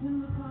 in the